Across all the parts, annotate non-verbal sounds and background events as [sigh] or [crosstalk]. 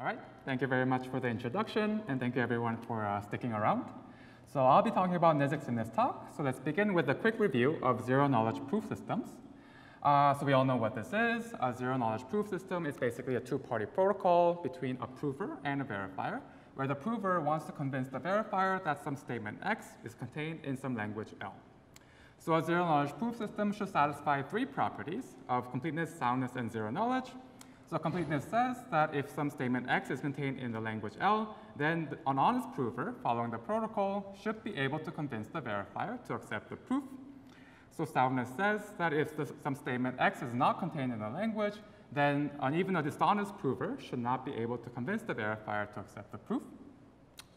All right, thank you very much for the introduction, and thank you everyone for uh, sticking around. So I'll be talking about NIZKs in this talk. So let's begin with a quick review of zero-knowledge proof systems. Uh, so we all know what this is. A zero-knowledge proof system is basically a two-party protocol between a prover and a verifier, where the prover wants to convince the verifier that some statement X is contained in some language L. So a zero-knowledge proof system should satisfy three properties of completeness, soundness, and zero knowledge. So completeness says that if some statement X is contained in the language L, then an honest prover following the protocol should be able to convince the verifier to accept the proof. So soundness says that if the, some statement X is not contained in the language, then an, even a dishonest prover should not be able to convince the verifier to accept the proof.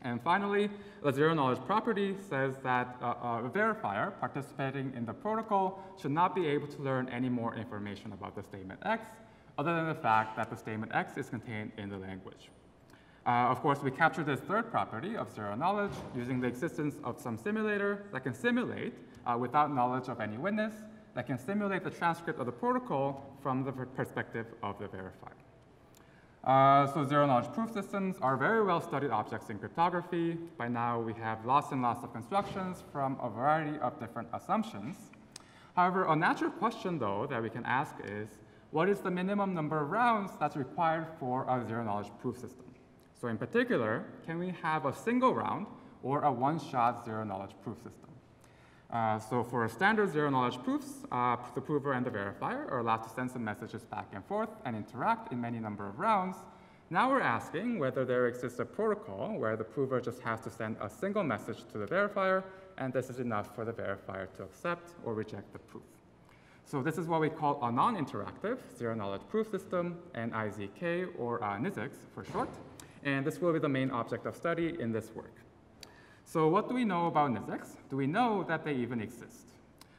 And finally, the zero knowledge property says that uh, a verifier participating in the protocol should not be able to learn any more information about the statement X other than the fact that the statement X is contained in the language. Uh, of course, we capture this third property of zero knowledge using the existence of some simulator that can simulate, uh, without knowledge of any witness, that can simulate the transcript of the protocol from the perspective of the verifier. Uh, so zero knowledge proof systems are very well studied objects in cryptography. By now, we have lots and lots of constructions from a variety of different assumptions. However, a natural question, though, that we can ask is, what is the minimum number of rounds that's required for a zero-knowledge proof system? So in particular, can we have a single round or a one-shot zero-knowledge proof system? Uh, so for standard zero-knowledge proofs, uh, the prover and the verifier are allowed to send some messages back and forth and interact in many number of rounds. Now we're asking whether there exists a protocol where the prover just has to send a single message to the verifier, and this is enough for the verifier to accept or reject the proof. So this is what we call a non-interactive zero-knowledge proof system, NIZK, or uh, for short. And this will be the main object of study in this work. So what do we know about NIZKs? Do we know that they even exist?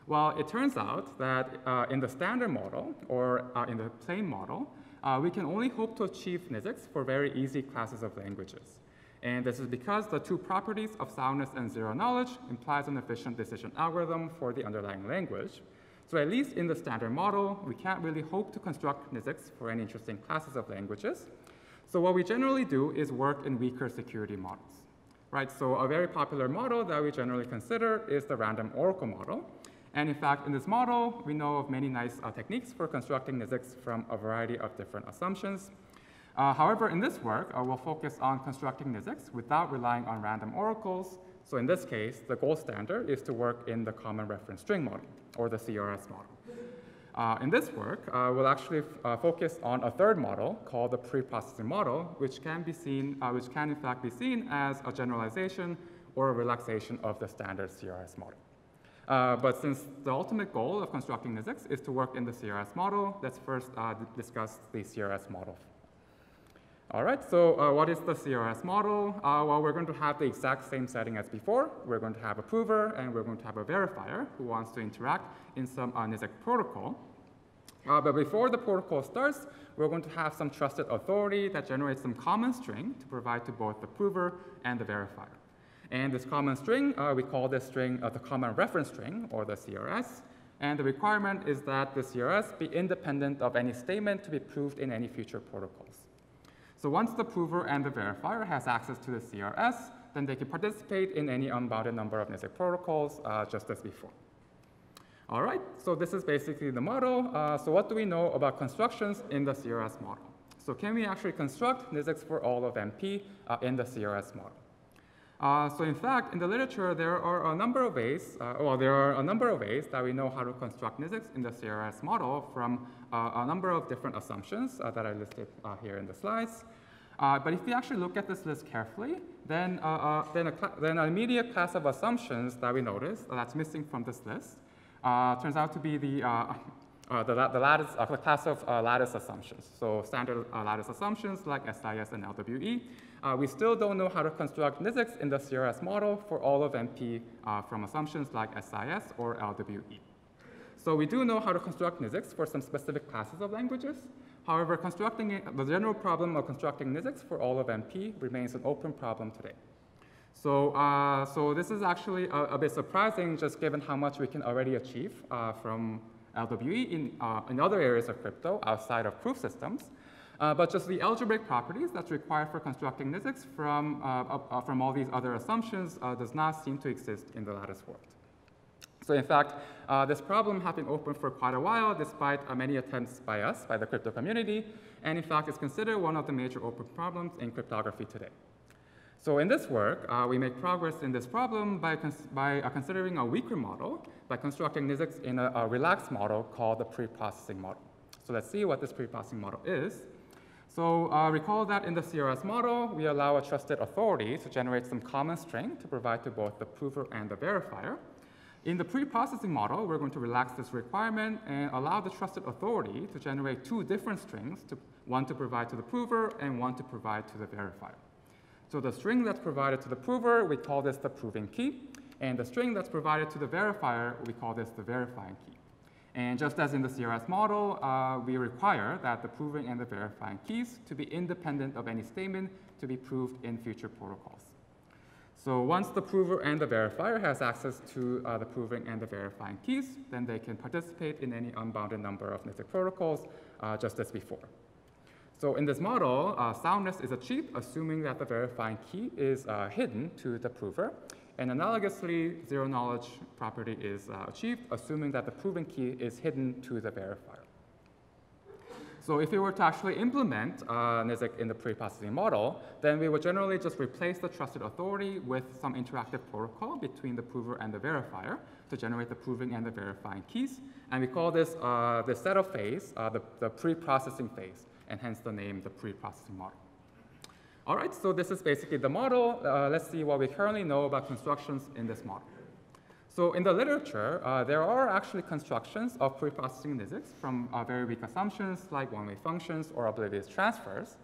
Well, it turns out that uh, in the standard model, or uh, in the plain model, uh, we can only hope to achieve NIZKs for very easy classes of languages. And this is because the two properties of soundness and zero knowledge implies an efficient decision algorithm for the underlying language. So at least in the standard model, we can't really hope to construct NIZKs for any interesting classes of languages. So what we generally do is work in weaker security models. Right, so a very popular model that we generally consider is the random oracle model. And in fact, in this model, we know of many nice uh, techniques for constructing NIZKs from a variety of different assumptions. Uh, however, in this work, uh, we'll focus on constructing NIZKs without relying on random oracles. So in this case, the gold standard is to work in the common reference string model or the CRS model. Uh, in this work, uh, we'll actually uh, focus on a third model called the pre-processing model, which can be seen, uh, which can in fact be seen as a generalization or a relaxation of the standard CRS model. Uh, but since the ultimate goal of constructing NIZKs is to work in the CRS model, let's first uh, discuss the CRS model all right, so uh, what is the CRS model? Uh, well, we're going to have the exact same setting as before. We're going to have a prover and we're going to have a verifier who wants to interact in some uh, protocol. Uh, but before the protocol starts, we're going to have some trusted authority that generates some common string to provide to both the prover and the verifier. And this common string, uh, we call this string uh, the common reference string, or the CRS. And the requirement is that the CRS be independent of any statement to be proved in any future protocols. So once the prover and the verifier has access to the CRS, then they can participate in any unbounded number of NIZKs protocols, uh, just as before. All right, so this is basically the model. Uh, so what do we know about constructions in the CRS model? So can we actually construct NIZKs for all of NP uh, in the CRS model? Uh, so in fact, in the literature, there are a number of ways, uh, well, there are a number of ways that we know how to construct NIZKs in the CRS model from uh, a number of different assumptions uh, that I listed uh, here in the slides. Uh, but if we actually look at this list carefully, then, then, a then, an immediate class of assumptions that we notice that's missing from this list turns out to be the, [laughs] the, the, lattice, the class of lattice assumptions. So standard lattice assumptions like SIS and LWE. We still don't know how to construct NIZKs in the CRS model for all of NP from assumptions like SIS or LWE. So we do know how to construct NIZKs for some specific classes of languages, However, constructing it, the general problem of constructing NIZKs for all of NP remains an open problem today. So, uh, so this is actually a, a, bit surprising just given how much we can already achieve uh, from LWE in, uh, in other areas of crypto outside of proof systems. Uh, but just the algebraic properties that's required for constructing NIZKs from, uh, uh, from all these other assumptions uh, does not seem to exist in the lattice world. So in fact, uh, this problem has been open for quite a while, despite uh, many attempts by us, by the crypto community, and in fact, it's considered one of the major open problems in cryptography today. So in this work, uh, we make progress in this problem by, cons by uh, considering a weaker model by constructing NIZKs in a, a relaxed model called the pre-processing model. So let's see what this pre-processing model is. So uh, recall that in the CRS model, we allow a trusted authority to generate some common string to provide to both the prover and the verifier. In the pre-processing model, we're going to relax this requirement and allow the trusted authority to generate two different strings, to, one to provide to the prover and one to provide to the verifier. So the string that's provided to the prover, we call this the proving key, and the string that's provided to the verifier, we call this the verifying key. And just as in the CRS model, uh, we require that the proving and the verifying keys to be independent of any statement to be proved in future protocols. So once the prover and the verifier has access to uh, the proving and the verifying keys, then they can participate in any unbounded number of NIZK protocols, uh, just as before. So in this model, uh, soundness is achieved assuming that the verifying key is uh, hidden to the prover, and analogously, zero knowledge property is uh, achieved, assuming that the proven key is hidden to the verifier. So if we were to actually implement uh, NIZK in the pre-processing model, then we would generally just replace the trusted authority with some interactive protocol between the prover and the verifier to generate the proving and the verifying keys. And we call this uh, the setup phase, uh, the, the pre-processing phase, and hence the name the pre-processing model. All right, so this is basically the model. Uh, let's see what we currently know about constructions in this model. So in the literature, uh, there are actually constructions of pre-processing NIZKs from uh, very weak assumptions like one-way functions or oblivious transfers.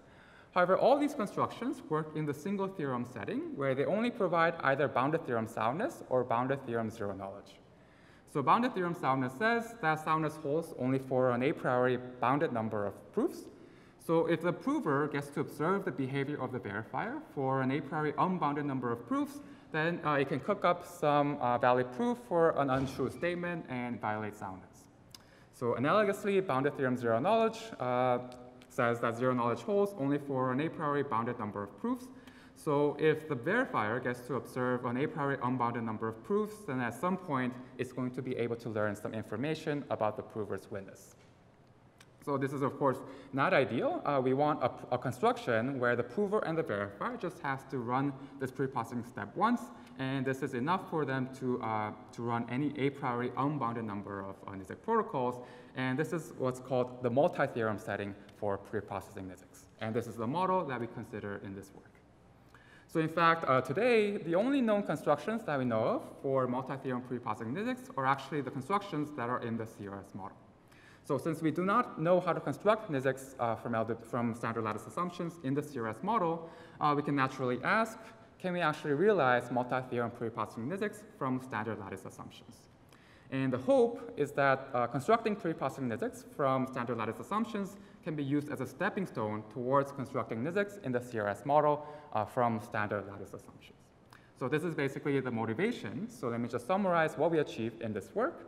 However, all these constructions work in the single theorem setting where they only provide either bounded theorem soundness or bounded theorem zero knowledge. So bounded theorem soundness says that soundness holds only for an a priori bounded number of proofs, so if the prover gets to observe the behavior of the verifier for an a priori unbounded number of proofs, then uh, it can cook up some uh, valid proof for an untrue statement and violate soundness. So analogously, bounded theorem zero knowledge uh, says that zero knowledge holds only for an a priori bounded number of proofs. So if the verifier gets to observe an a priori unbounded number of proofs, then at some point it's going to be able to learn some information about the prover's witness. So this is, of course, not ideal. Uh, we want a, a, construction where the prover and the verifier just has to run this pre-processing step once, and this is enough for them to, uh, to run any a priori unbounded number of uh, NIZK protocols, and this is what's called the multi-theorem setting for pre-processing NIZKs. And this is the model that we consider in this work. So in fact, uh, today, the only known constructions that we know of for multi-theorem pre-processing NIZKs are actually the constructions that are in the CRS model. So since we do not know how to construct NIZKs uh, from, from, standard lattice assumptions in the CRS model, uh, we can naturally ask, can we actually realize multi-theorem pre-processing NIZKs from standard lattice assumptions? And the hope is that uh, constructing pre-processing NIZKs from standard lattice assumptions can be used as a stepping stone towards constructing NIZKs in the CRS model uh, from standard lattice assumptions. So this is basically the motivation. So let me just summarize what we achieved in this work.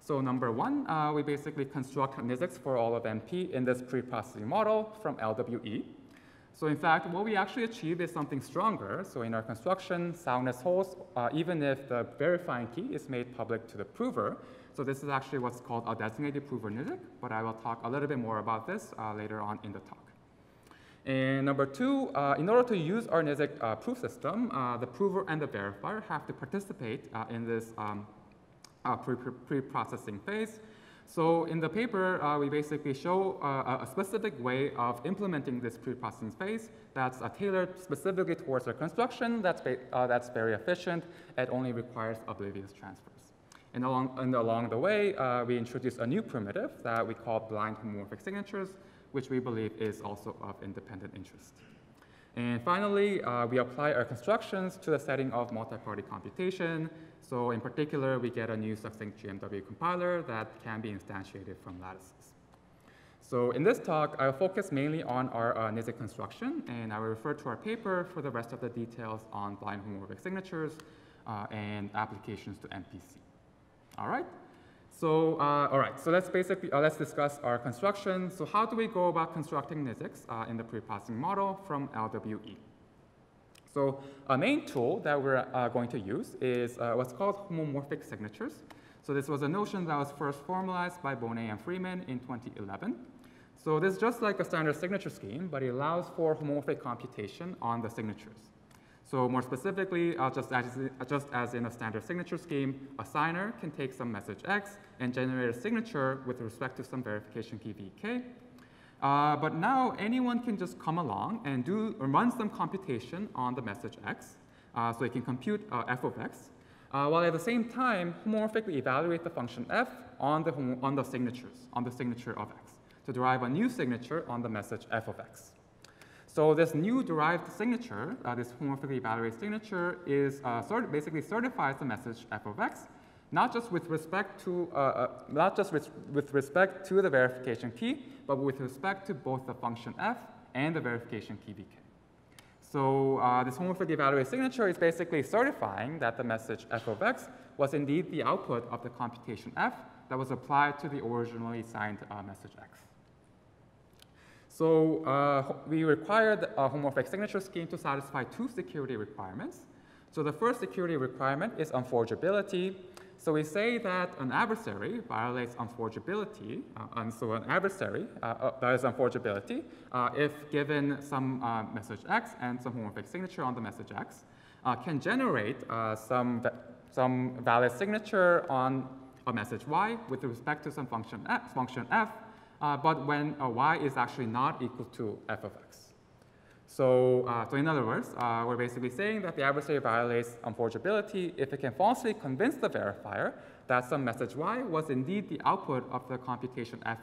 So number one, uh, we basically construct NIZKs for all of NP in this pre-processing model from LWE. So in fact, what we actually achieve is something stronger. So in our construction, soundness holds uh, even if the verifying key is made public to the prover. So this is actually what's called a designated prover NIZK, but I will talk a little bit more about this uh, later on in the talk. And number two, uh, in order to use our NIZK uh, proof system, uh, the prover and the verifier have to participate uh, in this um, uh, pre-processing phase. So in the paper, uh, we basically show uh, a specific way of implementing this pre-processing phase that's uh, tailored specifically towards a construction that's, uh, that's very efficient It only requires oblivious transfers. And along, and along the way, uh, we introduce a new primitive that we call blind homomorphic signatures, which we believe is also of independent interest. And finally, we apply our constructions to the setting of multi-party computation. So in particular, we get a new succinct GMW compiler that can be instantiated from lattices. So in this talk, I'll focus mainly on our uh, NIZK construction, and I will refer to our paper for the rest of the details on blind homomorphic signatures uh, and applications to MPC. All right? So, uh, all right, so let's basically, uh, let's discuss our construction. So how do we go about constructing NIZKs uh, in the pre-processing model from LWE? So a main tool that we're uh, going to use is uh, what's called homomorphic signatures. So this was a notion that was first formalized by Boneh and Freeman in 2011. So this is just like a standard signature scheme, but it allows for homomorphic computation on the signatures. So more specifically, uh, just, as, just as in a standard signature scheme, a signer can take some message X and generate a signature with respect to some verification key VK. Uh, but now anyone can just come along and do run some computation on the message X. Uh, so it can compute uh, f of X, uh, while at the same time homomorphically evaluate the function f on the, on the signatures, on the signature of X, to derive a new signature on the message f of X. So this new derived signature, uh, this homomorphically evaluated signature, is basically certifies the message f of x, not just with respect to uh, uh not just with, with respect to the verification key, but with respect to both the function f and the verification key vk. So uh, this homomorphic evaluated signature is basically certifying that the message f of x was indeed the output of the computation f that was applied to the originally signed uh, message x. So uh, we required a homomorphic signature scheme to satisfy two security requirements. So the first security requirement is unforgeability. So we say that an adversary violates unforgeability, uh, and so an adversary uh, uh, that is unforgeability uh, if given some uh, message X and some homomorphic signature on the message X, can generate some, some valid signature on a message Y with respect to some function F, function F but when y is actually not equal to f of x. So, uh, so in other words, uh, we're basically saying that the adversary violates unforgeability if it can falsely convince the verifier that some message y was indeed the output of the computation f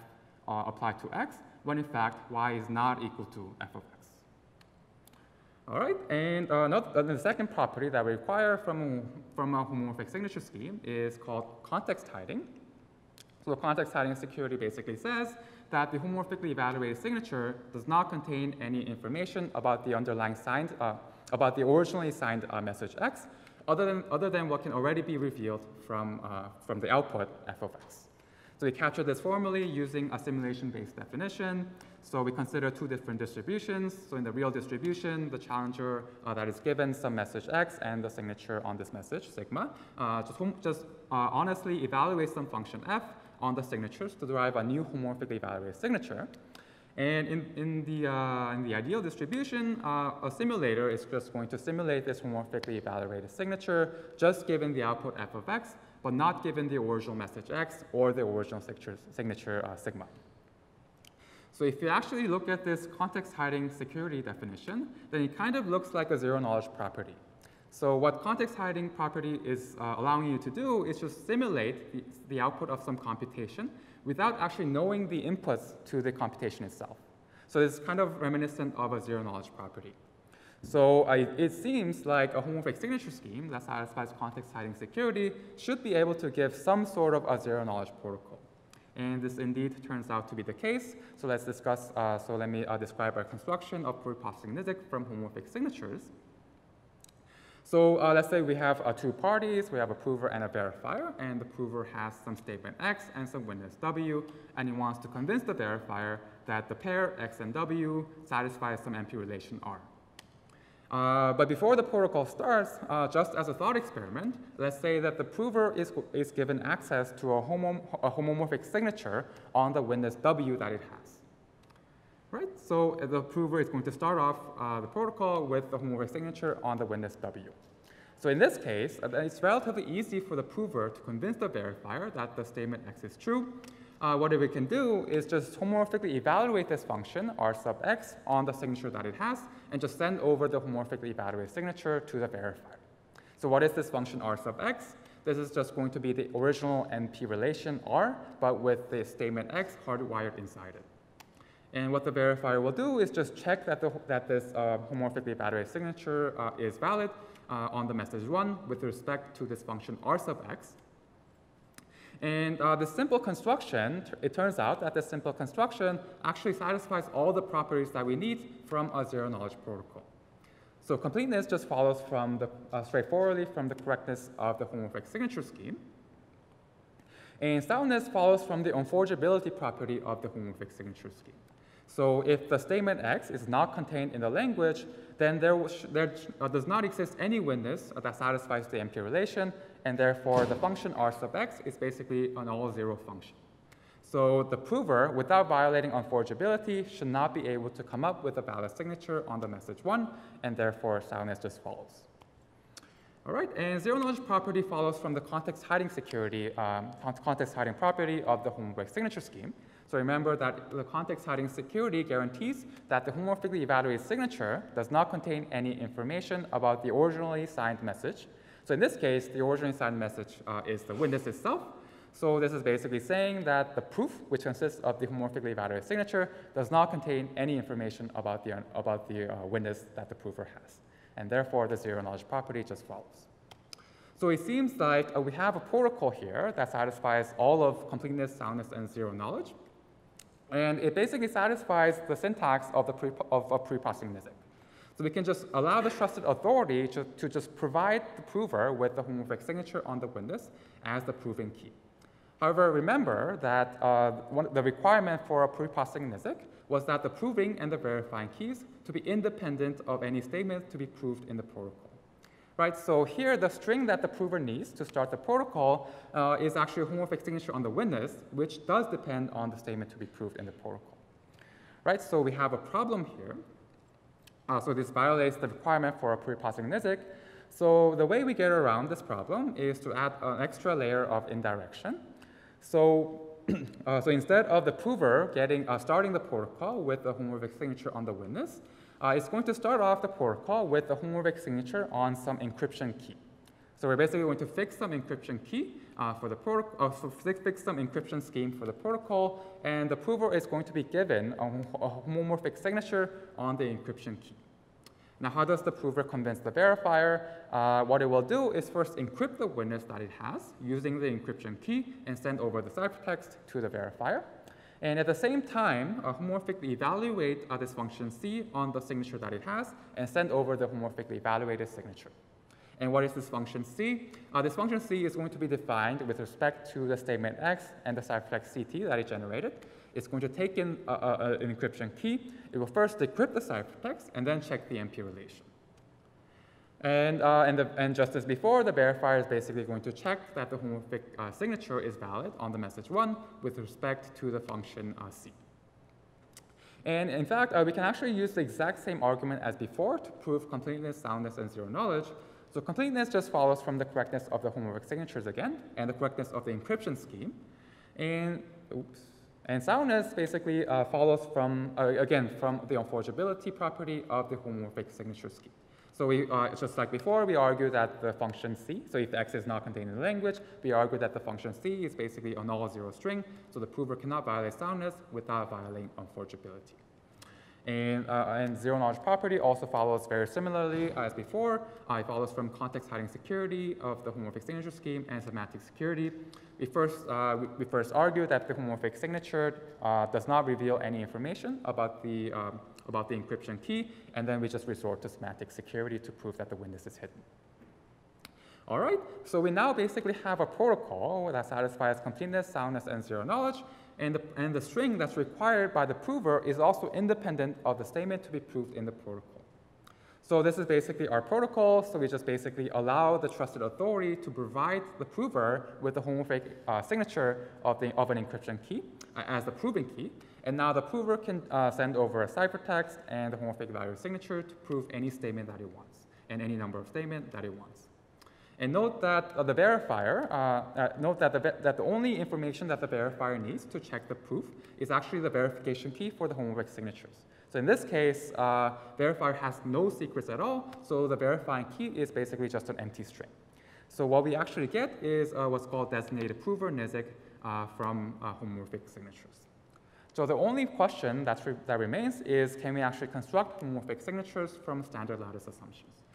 uh, applied to x, when in fact y is not equal to f of x. All right, and uh, uh, the second property that we require from, from a homomorphic signature scheme is called context hiding. So context hiding security basically says that the homomorphically evaluated signature does not contain any information about the underlying signed, uh, about the originally signed uh, message X, other than, other than what can already be revealed from, uh, from the output f of x. So we capture this formally using a simulation-based definition. So we consider two different distributions. So in the real distribution, the challenger uh, that is given some message x and the signature on this message, sigma, uh, just, just uh, honestly evaluates some function f on the signatures to derive a new homomorphically evaluated signature. And in, in, the, uh, in the ideal distribution, uh, a simulator is just going to simulate this homomorphically evaluated signature just given the output f of x, but not given the original message x or the original signature, signature uh, sigma. So if you actually look at this context hiding security definition, then it kind of looks like a zero knowledge property. So what context hiding property is uh, allowing you to do is just simulate the, the, output of some computation without actually knowing the inputs to the computation itself. So it's kind of reminiscent of a zero knowledge property. So it seems like a homomorphic signature scheme that satisfies context hiding security should be able to give some sort of a zero knowledge protocol. And this indeed turns out to be the case. So let's discuss, uh, so let me uh, describe our construction of pre-processing NIZK from homomorphic signatures. So uh, let's say we have uh, two parties, we have a prover and a verifier, and the prover has some statement X and some witness W, and he wants to convince the verifier that the pair X and W satisfies some NP relation R. Uh, but before the protocol starts, uh, just as a thought experiment, let's say that the prover is, is given access to a, homo a homomorphic signature on the witness W that it has right? So the prover is going to start off uh, the protocol with the homomorphic signature on the witness W. So in this case, uh, it's relatively easy for the prover to convince the verifier that the statement X is true. Uh, what we can do is just homomorphically evaluate this function, R sub X, on the signature that it has, and just send over the homomorphically evaluated signature to the verifier. So what is this function R sub X? This is just going to be the original NP relation R, but with the statement X hardwired inside it. And what the verifier will do is just check that, the, that this uh, homomorphically evaluated signature uh, is valid uh, on the message run with respect to this function r sub x. And uh, the simple construction, it turns out that this simple construction actually satisfies all the properties that we need from a zero knowledge protocol. So completeness just follows from the, uh, straightforwardly from the correctness of the homomorphic signature scheme. And soundness follows from the unforgeability property of the homomorphic signature scheme. So if the statement X is not contained in the language, then there, there uh, does not exist any witness that satisfies the NP relation, and therefore the function R sub X is basically an all zero function. So the prover, without violating unforgeability, should not be able to come up with a valid signature on the message one, and therefore soundness just follows. All right, and zero knowledge property follows from the context hiding security, um, context hiding property of the homomorphic signature scheme. So remember that the context hiding security guarantees that the homomorphically evaluated signature does not contain any information about the originally signed message. So in this case, the originally signed message uh, is the witness itself. So this is basically saying that the proof, which consists of the homomorphically evaluated signature, does not contain any information about the, about the uh, witness that the prover has and therefore the zero knowledge property just follows. So it seems like uh, we have a protocol here that satisfies all of completeness, soundness, and zero knowledge. And it basically satisfies the syntax of the pre of, of pre-processing NIZK. So we can just allow the trusted authority to, to just provide the prover with the homomorphic signature on the witness as the proving key. However, remember that uh, one, the requirement for a pre-processing NIZK was that the proving and the verifying keys to be independent of any statement to be proved in the protocol. Right, so here the string that the prover needs to start the protocol uh, is actually a homomorphic signature on the witness, which does depend on the statement to be proved in the protocol. Right, so we have a problem here. Uh, so this violates the requirement for a pre-processing NIZK. So the way we get around this problem is to add an extra layer of indirection. So [clears throat] uh, so instead of the prover getting, uh, starting the protocol with a homomorphic signature on the witness, uh, it's going to start off the protocol with a homomorphic signature on some encryption key. So we're basically going to fix some encryption key uh, for the protocol, uh, fix some encryption scheme for the protocol, and the prover is going to be given a, a homomorphic signature on the encryption key. Now, how does the prover convince the verifier? Uh, what it will do is first encrypt the witness that it has using the encryption key and send over the ciphertext to the verifier. And at the same time, uh, homomorphically evaluate uh, this function C on the signature that it has and send over the homomorphically evaluated signature. And what is this function C? Uh, this function C is going to be defined with respect to the statement X and the ciphertext CT that it generated. It's going to take in a, a, an encryption key. It will first decrypt the ciphertext and then check the NP relation. And, uh, and, the, and, just as before, the verifier is basically going to check that the homomorphic uh, signature is valid on the message one with respect to the function uh, C. And in fact, uh, we can actually use the exact same argument as before to prove completeness, soundness, and zero knowledge. So completeness just follows from the correctness of the homomorphic signatures again, and the correctness of the encryption scheme. And, oops, and soundness basically uh, follows from, uh, again, from the unforgeability property of the homomorphic signature scheme. So we, uh, just like before, we argue that the function C, so if the x is not contained in the language, we argue that the function C is basically a null zero string, so the prover cannot violate soundness without violating unforgeability. And, uh, and, zero knowledge property also follows very similarly as before. Uh, it follows from context hiding security of the homomorphic signature scheme and semantic security. We first, uh, we, we, first argue that the homomorphic signature uh, does not reveal any information about the, um, about the encryption key, and then we just resort to semantic security to prove that the witness is hidden. All right, so we now basically have a protocol that satisfies completeness, soundness, and zero knowledge, and the, and the string that's required by the prover is also independent of the statement to be proved in the protocol. So this is basically our protocol. So we just basically allow the trusted authority to provide the prover with the homomorphic uh, signature of, the, of an encryption key uh, as the proving key. And now the prover can uh, send over a ciphertext and the homomorphic value signature to prove any statement that it wants and any number of statements that it wants. And note that uh, the verifier, uh, uh, note that the, that the only information that the verifier needs to check the proof is actually the verification key for the homomorphic signatures. So in this case, uh, verifier has no secrets at all, so the verifying key is basically just an empty string. So what we actually get is uh, what's called designated prover uh, from homomorphic signatures. So the only question re that remains is can we actually construct homomorphic signatures from standard lattice assumptions?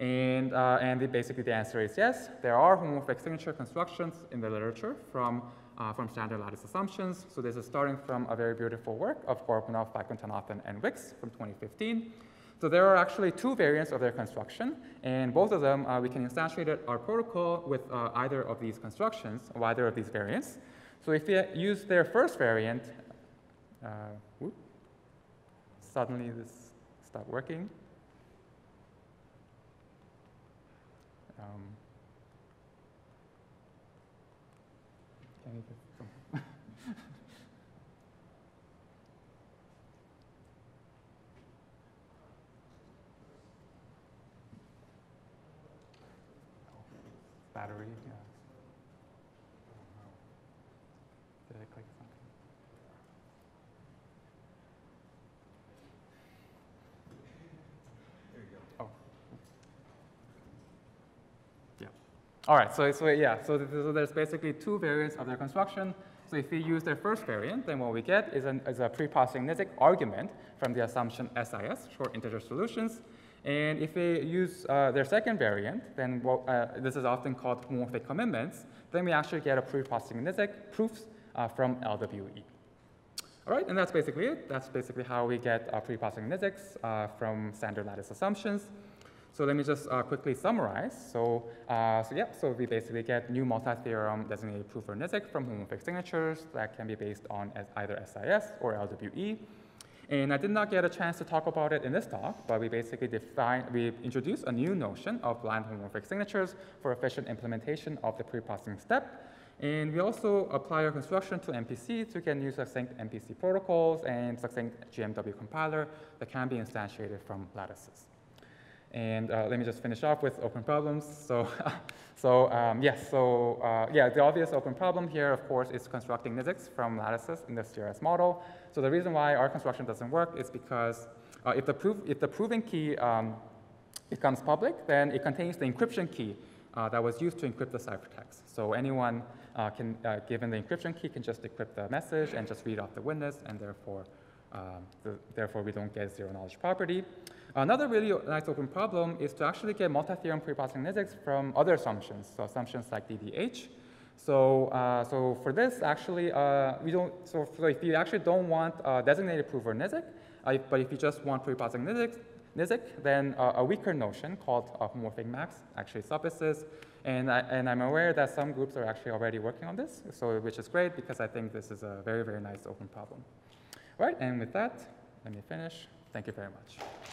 And, uh, and the, basically the answer is yes. There are homomorphic signature constructions in the literature from, uh, from standard lattice assumptions. So this is starting from a very beautiful work of Gorbunov, Vaikuntanathan, and Wichs from 2015. So there are actually two variants of their construction, and both of them, uh, we can instantiate our protocol with uh, either of these constructions, or either of these variants. So if we use their first variant, whoop, suddenly this stopped working. Um, some- [laughs] battery, yeah. Did I click something? Oh. Yeah. All right, so, so yeah, so, so there's basically two variants of their construction. So if we use their first variant, then what we get is, an, is a pre-processing argument from the assumption SIS, short integer solutions. And if we use uh, their second variant, then what, uh, this is often called homomorphic commitments, then we actually get a NIZK proofs uh, from LWE. All right, and that's basically it. That's basically how we get uh, NIZKs uh, from standard lattice assumptions. So let me just uh, quickly summarize. So, uh, so yeah, so we basically get new multi-theorem designated proof for from homomorphic signatures that can be based on either SIS or LWE. And I did not get a chance to talk about it in this talk, but we basically define, we introduced a new notion of blind homomorphic signatures for efficient implementation of the pre-processing step. And we also apply our construction to MPC to get new succinct MPC protocols and succinct GMW compiler that can be instantiated from lattices. And uh, let me just finish off with open problems. So, [laughs] so um, yes, so uh, yeah, the obvious open problem here, of course, is constructing NIZKs from lattices in the CRS model. So the reason why our construction doesn't work is because uh, if, the proof, if the proving key um, becomes public, then it contains the encryption key uh, that was used to encrypt the ciphertext. So anyone uh, can, uh, given the encryption key, can just decrypt the message and just read off the witness, and therefore, um, the, therefore we don't get zero knowledge property. Another really nice open problem is to actually get multi-theorem pre-processing NIZKs from other assumptions, so assumptions like DDH. So, uh, so for this, actually, uh, we don't, so, so if you actually don't want a designated prover NIZK, uh, but if you just want pre-processing NIZK, NIZK, then uh, a weaker notion called homomorphic MACs actually suffices. And, I, and I'm aware that some groups are actually already working on this, so which is great because I think this is a very, very nice open problem. All right, and with that, let me finish. Thank you very much.